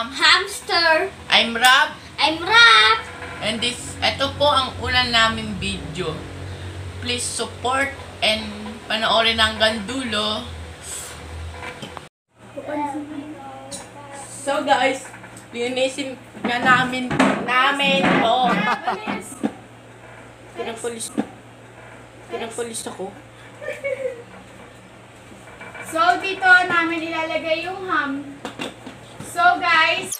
I'm Rob, I'm Rap! and this, ito po ang ulan namin video. Please support and panoorin hanggang dulo. So guys, linisin nga namin, namin to. Pinapulis, pinapulis ako. So, dito namin ilalagay yung ham. So, guys,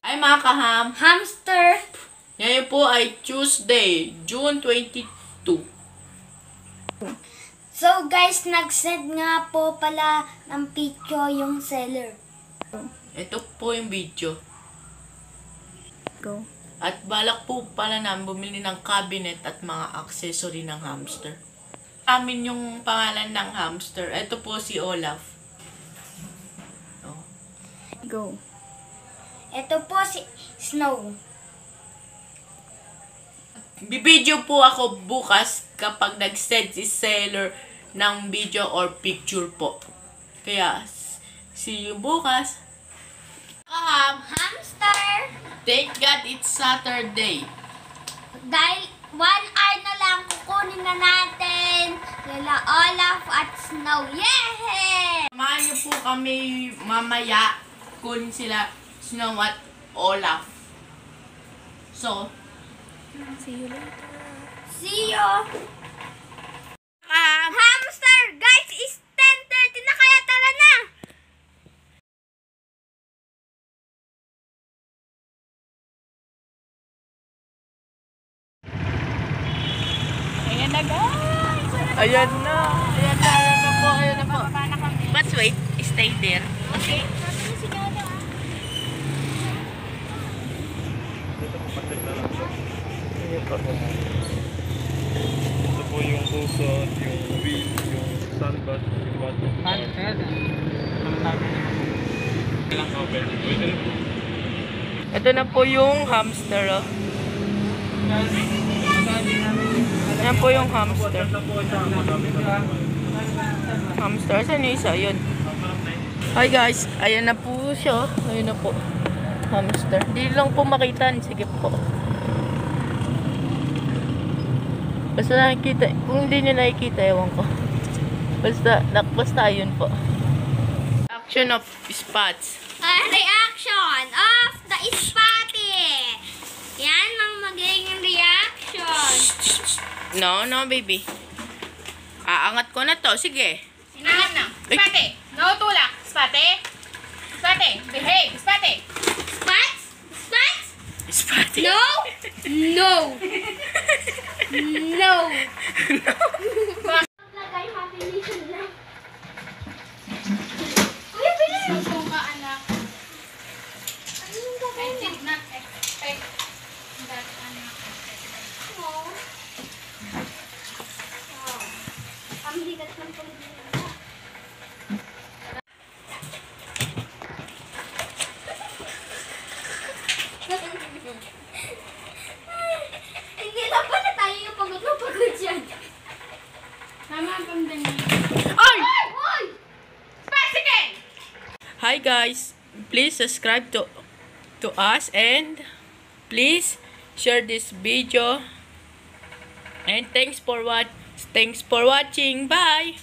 Ay mga kaham, Hamster! ngayon po ay Tuesday, June 22. So guys, nag-send nga po pala ng picture yung seller. Ito po yung video. Go. At balak po pala namin bumili ng cabinet at mga accessory ng hamster. Amin yung pangalan ng hamster. Ito po si Olaf. Oh. Go. Ito po si Snow. Bibideo po ako bukas kapag nag-send si seller ng video or picture po. Kaya, see you bukas. Kaham, Hamster! thank God it's Saturday. Dahil one hour na kukunin na natin nila Olaf at Snow. Yay! Samahan niyo po kami mamaya kung sila Snow at Olaf. So, See you. Kaham, Hamster! Guys, is 10.30 na kaya tara na! ayan na guys. Ayan na. Ayan na. Ayan na po. Ayan na po. But wait. Stay there. Okay. Ito po yung usod, yung wheel, yung sandbag, yung po. Ito na po yung hamster. Oh. Yan po yung hamster. Hamster. Saan yung isa? Yun. Hi guys. Ayan na po siya. oh. Ayan na po. Hamster. Hindi lang po makita. Sige po. Basta nakikita. Kung hindi nyo nakikita, ewan ko. Basta, basta ayun po. Action of spots. Ah, reaction of the spotty. Yan ang magiging reaction. No, no, baby. Aangat ko na to. Sige. Sinahan na. Spate. No tulak. Spate. Spate. Behave. Spate. Spots? Spots? Spotty. No? No. no. Maglagay, Hi guys. Please subscribe to to us and please share this video. And thanks for what thanks for watching. Bye.